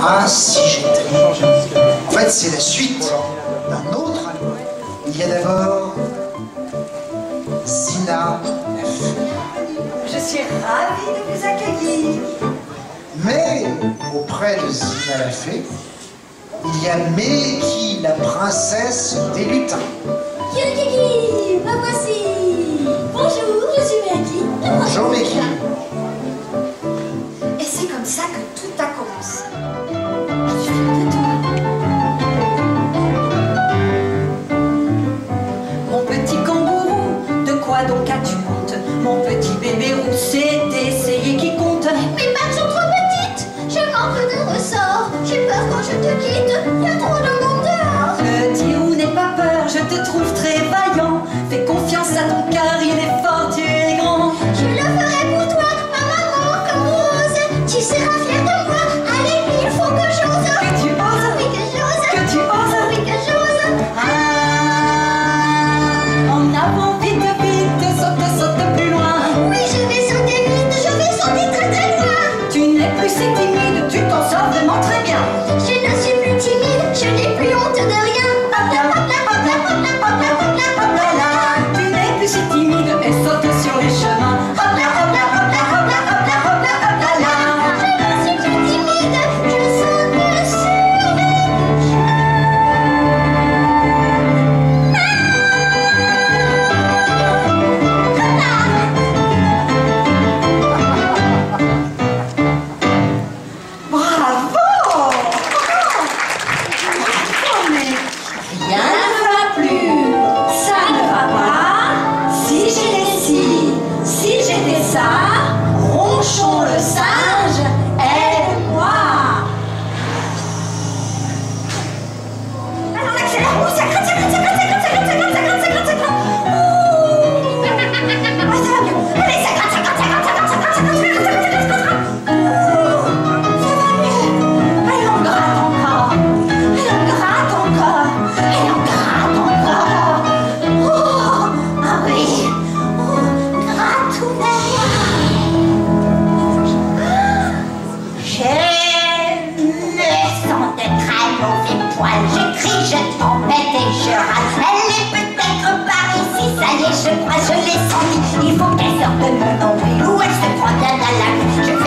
Ah si j'étais. En fait, c'est la suite d'un autre. Il y a d'abord Zina. Je suis ravie de vous accueillir. Mais auprès de Zina la fée, il y a Meki, la princesse des lutins. Kirikiki, me voici. Bonjour, je suis Meki. Bonjour Meki. donc as-tu honte, mon petit bébé roussé d'essayer qui compte? Mes Mais sont trop petite, je manque de ressort, j'ai peur quand je te quitte. râle, je crie, et je rase. Elle est peut-être par ici, ça y est, je crois, je l'ai senti. Il faut qu'elle sorte de mon nom, où elle se prend bien à la rue.